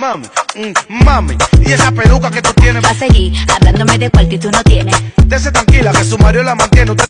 Mami, mm, mami, y esa peluca que tú tienes. Va a seguir hablándome de cual que tú no tienes. Dese tranquila que su marido la mantiene. Usted